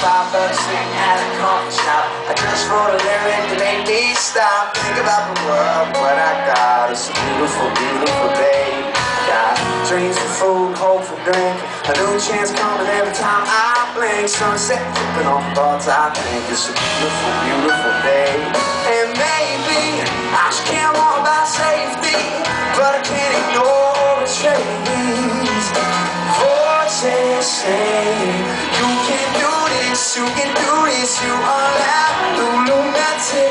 at a coffee shop. I just wrote a lyric to make me stop. Think about the world, what I got. It's a beautiful, beautiful day. Got dreams for food, hope for drink. A new chance coming every time I blink. Sunset flipping off thoughts I think. It's a beautiful, beautiful day. And maybe I just can't walk by safety, but I can't ignore the trains. Voices say you can do this, you are that lunatic,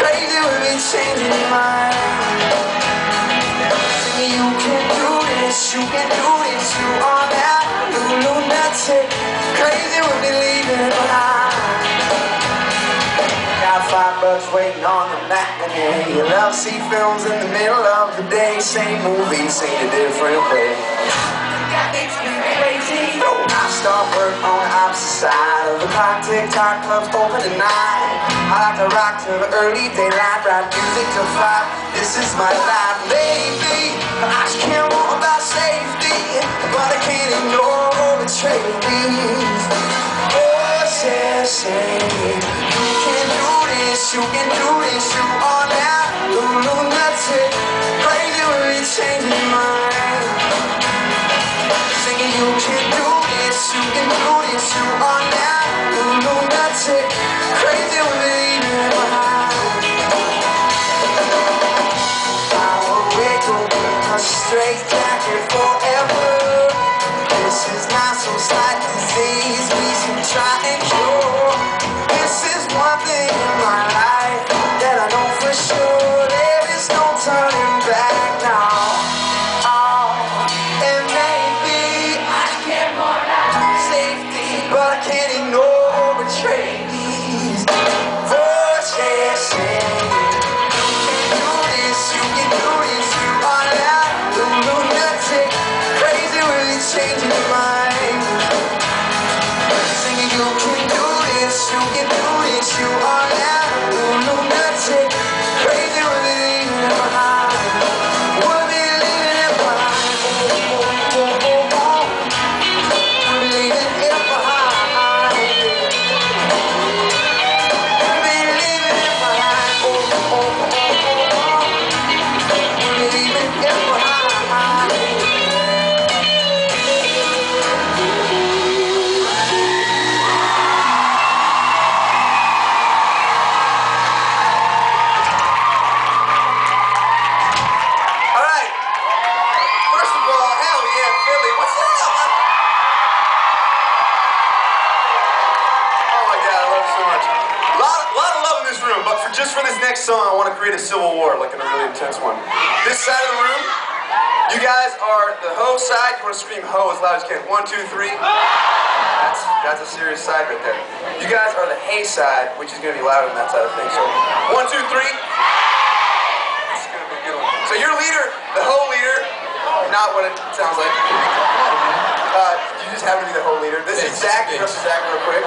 crazy with me changing your mind. You can do this, you can do this, you are that lunatic, crazy with me leaving behind. Got five bucks waiting on the matinee. You love see films in the middle of the day. Same movie, seen a different way. That makes me crazy. I start work on the opposite side the clock. Tick tock clubs open nine. I like to rock till the early daylight. Rap music till five. This is my life, maybe. I just can't walk about safety, but I can't ignore the trains. Voices say you can do this, you can do this, you are that lunatic, straight jacket forever. This is not some slight disease we should try and cure. This is one thing in my life that I know for sure. There is no turning back you are this next song, I want to create a civil war, like in a really intense one. This side of the room, you guys are the ho side. You want to scream ho as loud as you can. One, two, three. That's that's a serious side right there. You guys are the hey side, which is gonna be louder than that side of things. So one, two, three. This is gonna be a good one. So your leader, the whole leader, not what it sounds like. Uh, you just happen to be the whole leader. This is Zach. thanks. This is Zach real quick.